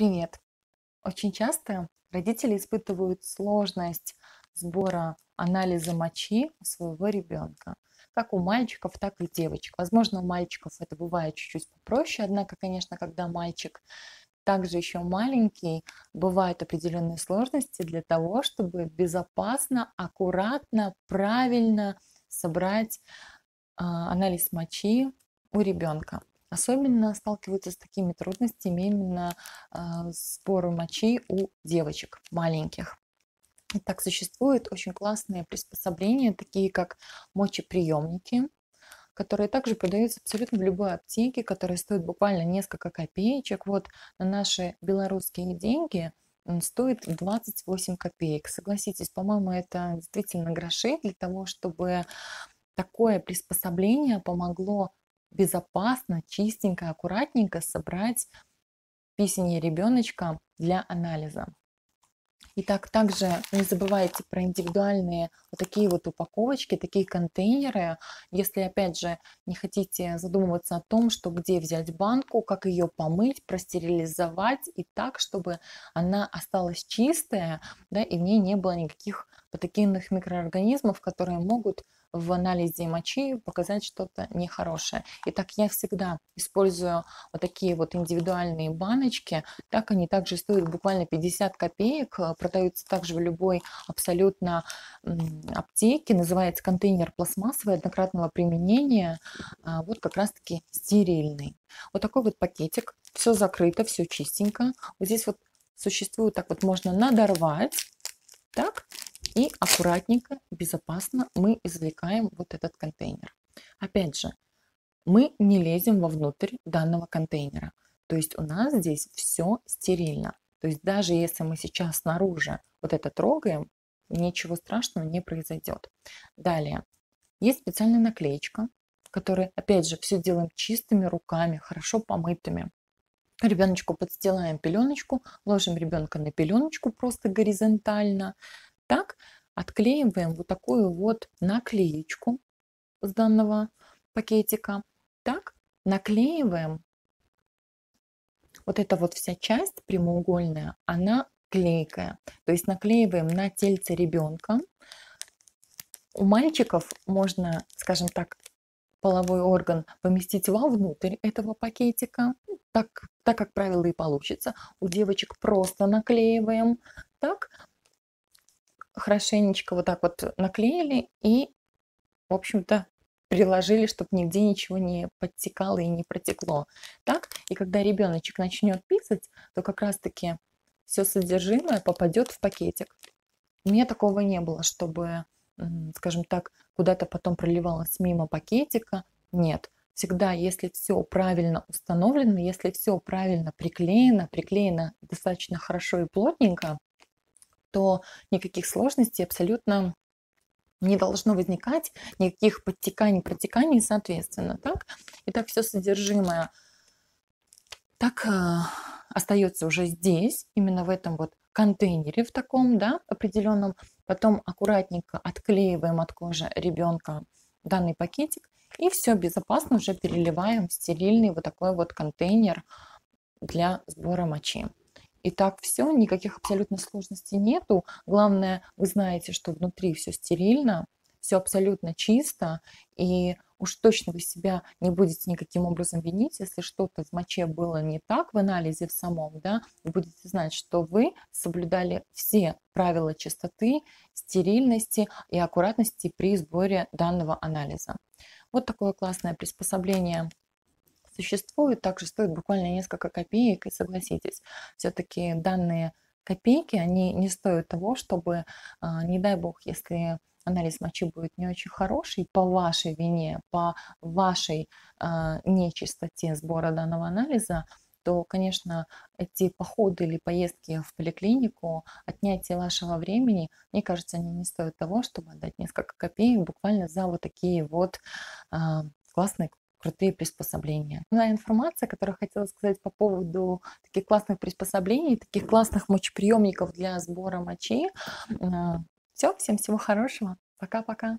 Привет! Очень часто родители испытывают сложность сбора анализа мочи у своего ребенка. Как у мальчиков, так и девочек. Возможно, у мальчиков это бывает чуть-чуть попроще, однако, конечно, когда мальчик также еще маленький, бывают определенные сложности для того, чтобы безопасно, аккуратно, правильно собрать а, анализ мочи у ребенка. Особенно сталкиваются с такими трудностями именно э, сбору мочи у девочек маленьких. Так существуют очень классные приспособления, такие как мочеприемники, которые также продаются абсолютно в любой аптеке, которые стоят буквально несколько копеечек. Вот на наши белорусские деньги стоит 28 копеек. Согласитесь, по-моему, это действительно гроши для того, чтобы такое приспособление помогло безопасно, чистенько, аккуратненько собрать письме ребеночка для анализа. Итак, также не забывайте про индивидуальные вот такие вот упаковочки, такие контейнеры. Если, опять же, не хотите задумываться о том, что где взять банку, как ее помыть, простерилизовать и так, чтобы она осталась чистая, да, и в ней не было никаких патогенных микроорганизмов, которые могут в анализе мочи показать что-то нехорошее. Итак, я всегда использую вот такие вот индивидуальные баночки. Так они также стоят буквально 50 копеек. Продаются также в любой абсолютно аптеке. Называется контейнер пластмассовый однократного применения. А, вот как раз-таки стерильный. Вот такой вот пакетик. Все закрыто, все чистенько. Вот здесь вот существует, так вот можно надорвать. Так, и аккуратненько, безопасно мы извлекаем вот этот контейнер. Опять же, мы не лезем вовнутрь данного контейнера. То есть у нас здесь все стерильно. То есть даже если мы сейчас снаружи вот это трогаем, ничего страшного не произойдет. Далее, есть специальная наклеечка, которая, опять же, все делаем чистыми руками, хорошо помытыми. Ребеночку подстилаем пеленочку, ложим ребенка на пеленочку просто горизонтально, так, отклеиваем вот такую вот наклеечку с данного пакетика. Так, наклеиваем вот эта вот вся часть прямоугольная, она клейкая. То есть наклеиваем на тельце ребенка. У мальчиков можно, скажем так, половой орган поместить вовнутрь этого пакетика. Так, так как правило и получится. У девочек просто наклеиваем. Так, хорошенечко вот так вот наклеили и, в общем-то, приложили, чтобы нигде ничего не подтекало и не протекло. Так, и когда ребеночек начнет писать, то как раз-таки все содержимое попадет в пакетик. У меня такого не было, чтобы, скажем так, куда-то потом проливалось мимо пакетика. Нет, всегда, если все правильно установлено, если все правильно приклеено, приклеено достаточно хорошо и плотненько, то никаких сложностей абсолютно не должно возникать, никаких подтеканий, протеканий, соответственно. Так? И так все содержимое так э, остается уже здесь, именно в этом вот контейнере в таком, да, определенном. Потом аккуратненько отклеиваем от кожи ребенка данный пакетик и все безопасно уже переливаем в стерильный вот такой вот контейнер для сбора мочи. И так все, никаких абсолютно сложностей нету. Главное, вы знаете, что внутри все стерильно, все абсолютно чисто, и уж точно вы себя не будете никаким образом винить, если что-то в моче было не так в анализе в самом, да, вы будете знать, что вы соблюдали все правила чистоты, стерильности и аккуратности при сборе данного анализа. Вот такое классное приспособление существует, также стоит буквально несколько копеек. И согласитесь, все-таки данные копейки, они не стоят того, чтобы, а, не дай бог, если анализ мочи будет не очень хороший по вашей вине, по вашей э, нечистоте сбора данного анализа, то, конечно, эти походы или поездки в поликлинику, отнятие вашего времени, мне кажется, они не стоят того, чтобы отдать несколько копеек буквально за вот такие вот э, классные крутые приспособления. Основная информация, которую хотела сказать по поводу таких классных приспособлений, таких классных мочеприемников для сбора мочи. Все, всем всего хорошего. Пока-пока.